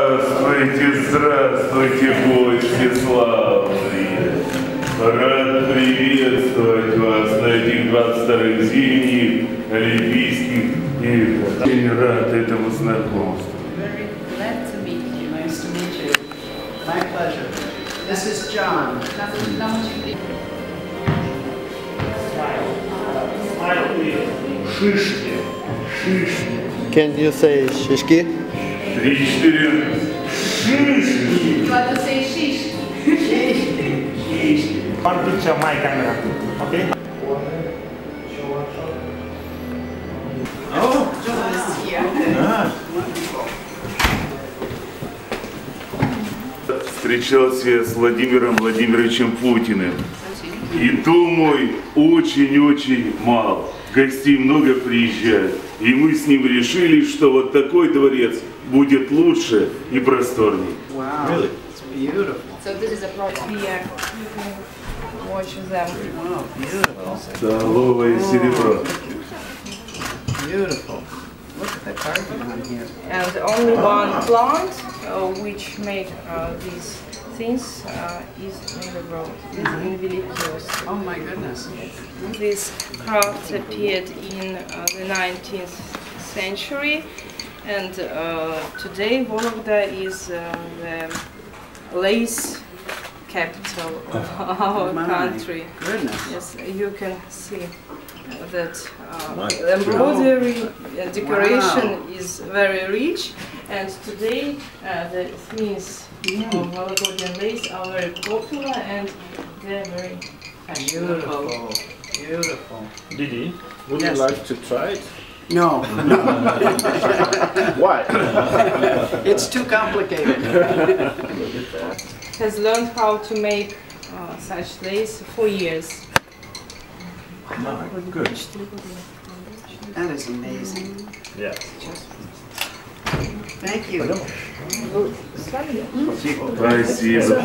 Здравствуйте, здравствуйте, гости славные. Рад приветствовать вас на этих 22 зимних Олимпийских играх. Очень рад этому знакомству. Very glad to meet you. Nice to meet you. My pleasure. This is John. Шишки, шишки. Can you say Шишки. You want to say shish? One picture, my camera. Okay? John is here. Встречался я с Владимиром Владимировичем Путиным. И думаю, очень-очень мало. Гостей много приезжает. И мы с ним решили, что вот такой дворец будет лучше и просторнее. Wow. It's beautiful. So this is a project. Here you can watch them. Wow, beautiful. Столовое серебро. Beautiful. Look at the carving on here. And only one plant uh, which made uh, these things uh, is in the world, is in Velikios. Oh my goodness. This craft appeared in uh, the 19th century and uh, today Vologda is uh, the lace capital of our My country. Goodness. Yes, you can see that uh, embroidery uh, decoration is very rich and today uh, the themes of Vologodian lace are very popular and they're very. Beautiful. Beautiful. Didi, would Yes. you like to try it? No, Why? it's too complicated. Has learned how to make uh, such lace for years. Good. That is amazing. Yeah. Thank you. Vai, Cisa.